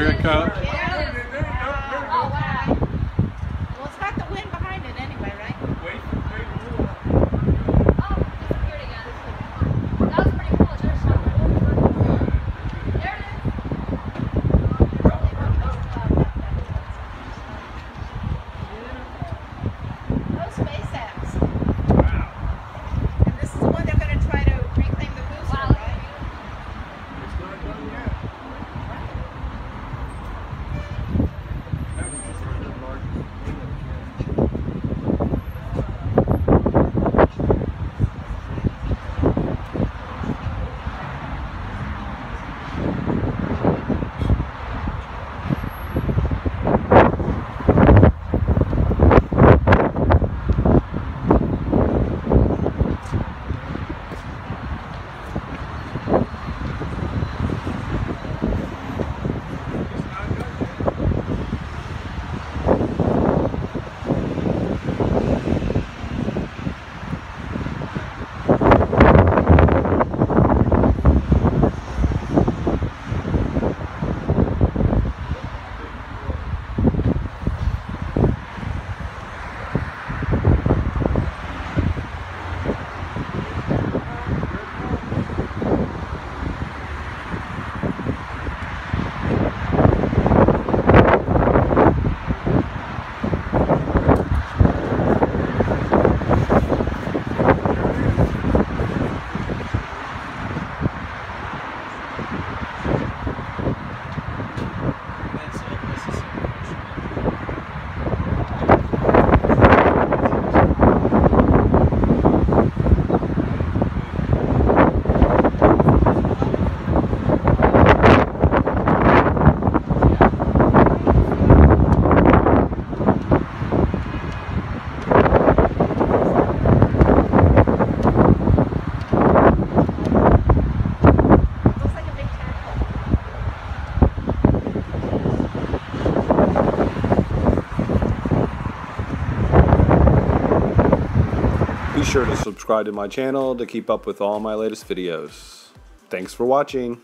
America. Be sure to subscribe to my channel to keep up with all my latest videos. Thanks for watching.